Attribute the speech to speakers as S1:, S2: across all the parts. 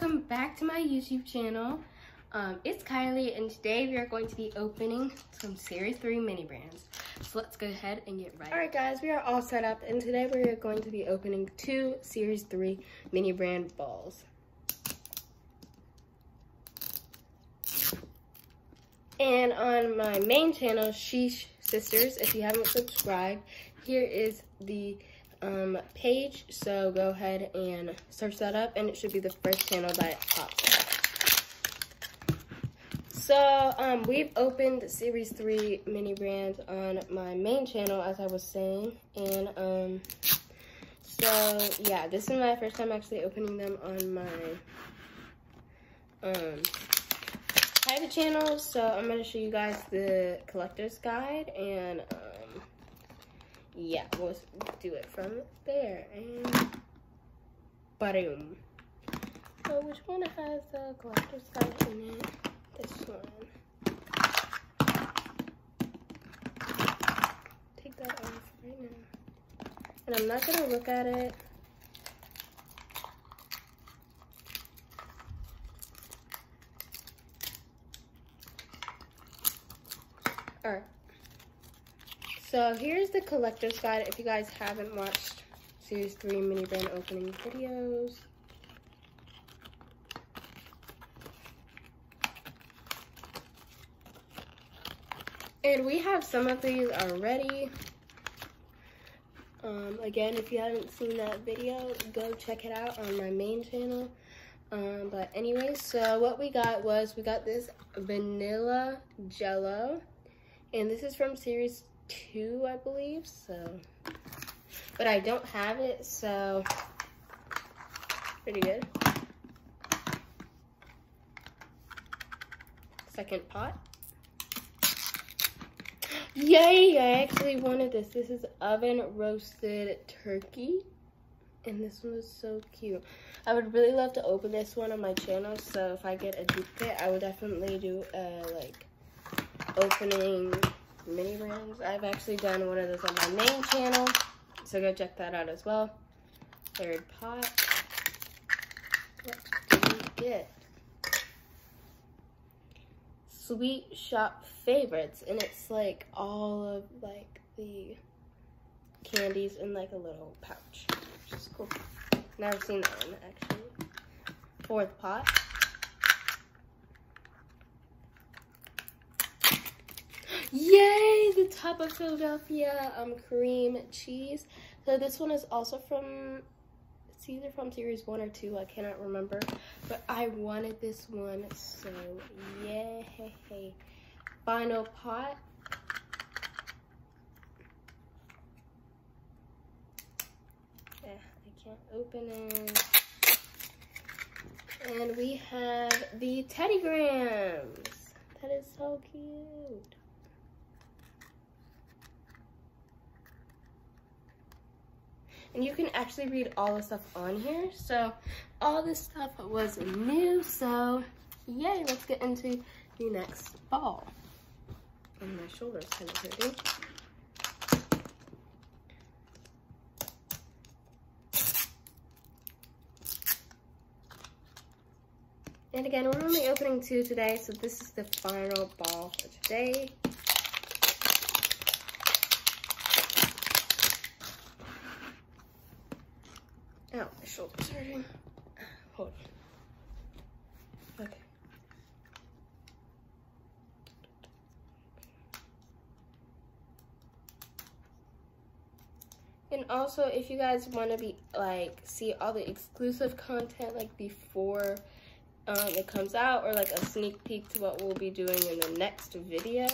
S1: welcome back to my YouTube channel. Um, it's Kylei and today we are going to be opening some Series 3 mini brands. So let's go ahead and get right. Alright guys, we are all set up and today we are going to be opening two Series 3 mini brand balls. And on my main channel, Sheesh Sisters, if you haven't subscribed, here is the um, page. So go ahead and search that up and it should be the first channel that pops up. So um, we've opened Series 3 mini brands on my main channel, as I was saying. And um, so yeah, this is my first time actually opening them on my um, private channel. So I'm to show you guys the collector's guide and um, yeah, we'll do it from there. And boom. So which one has the collector's guide in it? This one. Take that off right now. And I'm not gonna look at it. Alright. So here's the collector's guide if you guys haven't watched Series 3 mini brand opening videos. And we have some of these already. Um, again, if you haven't seen that video, go check it out on my main channel. Um, but anyway, so what we got was we got this vanilla jello. And this is from series two, I believe, so. But I don't have it, so pretty good. Second pot. Yay, I actually wanted this. This is oven roasted turkey. And this one is so cute. I would really love to open this one on my channel. So if I get a duplicate, I would definitely do a like opening mini brands. I've actually done one of those on my main channel, so go check that out as well. Third pot. What do we get? Sweet Shop Favorites, and it's like all of like the candies in like a little pouch, which is cool. Never seen that one actually. Fourth pot. Yay! The top of Philadelphia um, cream cheese. So this one is also from, it's either from series one or two, I cannot remember. But I wanted this one, so yay. Final pot. Yeah, I can't open it. And we have the Teddy Grahams. That is so cute. And you can actually read all the stuff on here. So all this stuff was new, so yay, let's get into the next ball. And my shoulder's kind of hurting. And again, we're only opening two today, so this is the final ball for today. My shoulder's hurting. Hold on. Okay. And also, if you guys want to be like see all the exclusive content like before um, it comes out, or like a sneak peek to what we'll be doing in the next video.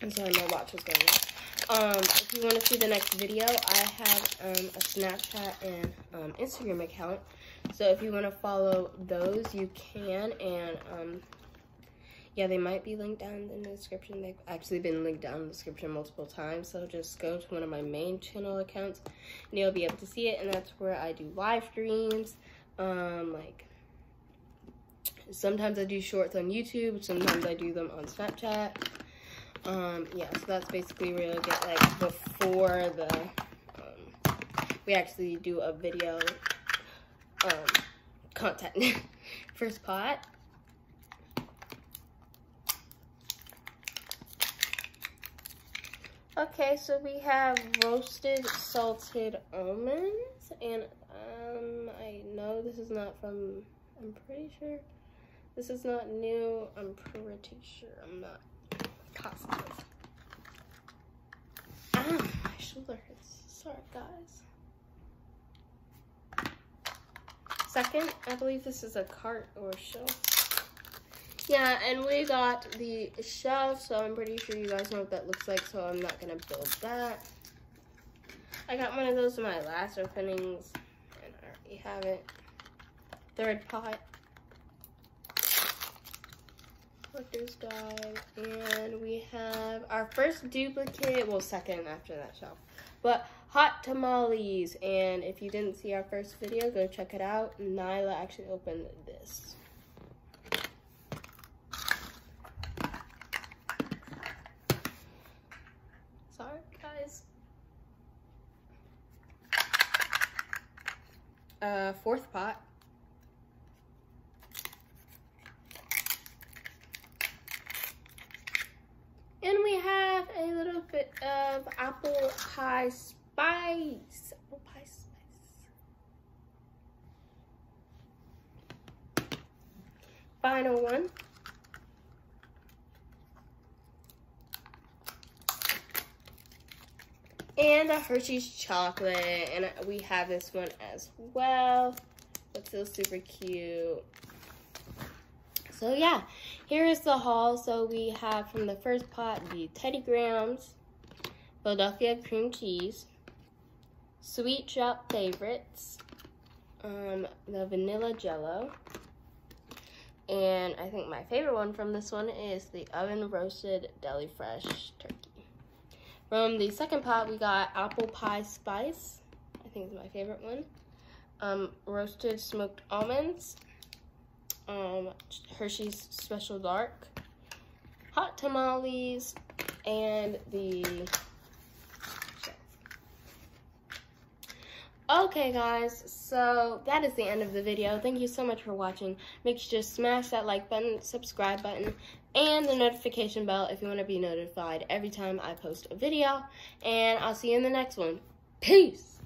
S1: I'm sorry, my watch is going off. Um, if you want to see the next video, I have um, a Snapchat and um, Instagram account. So if you want to follow those, you can. And um, yeah, they might be linked down in the description. They've actually been linked down in the description multiple times. So just go to one of my main channel accounts and you'll be able to see it. And that's where I do live streams. Um, like sometimes I do shorts on YouTube. Sometimes I do them on Snapchat. Um, yeah, so that's basically where you'll get like before the, um, we actually do a video um, content. First pot. Okay, so we have roasted salted almonds, and um, I know this is not from, I'm pretty sure this is not new. I'm pretty sure I'm not Ah, my shoulder hurts. Sorry, guys. Second, I believe this is a cart or a shelf. Yeah, and we got the shelf, so I'm pretty sure you guys know what that looks like, so I'm not going to build that. I got one of those in my last openings, and I already have it. Third pot collector's guide and we have our first duplicate well second after that shelf but hot tamales and if you didn't see our first video go check it out. Nyla actually opened this. Sorry guys. Uh fourth pot And we have a little apple pie spice. Apple pie spice. Final one. And a Hershey's chocolate. And we have this one as well. Looks so super cute. So yeah, here is the haul. So we have from the first pot the Teddy Grahams, Philadelphia cream cheese, Sweet Drop favorites, um, the vanilla jello, and I think my favorite one from this one is the oven roasted deli fresh turkey. From the second pot, we got apple pie spice. I think it's my favorite one. Um, roasted smoked almonds, um, Hershey's Special Dark, hot tamales, and the Okay guys, so that is the end of the video. Thank you so much for watching. Make sure to smash that like button, subscribe button, and the notification bell if you want to be notified every time I post a video. And I'll see you in the next one. Peace!